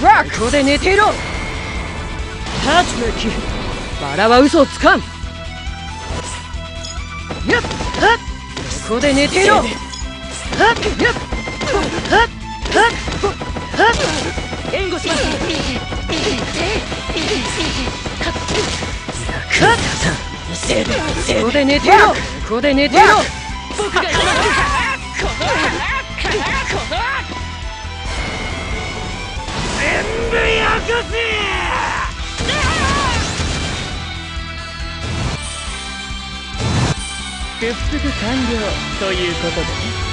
ここで寝ていろ。タッチのキバラは嘘をつかん。やっはっ。ここで寝ていろ。はっやっ。はっはっはっ。援護しますはっ。ここで寝ていろここで寝ていろ僕が屈服完了ということでね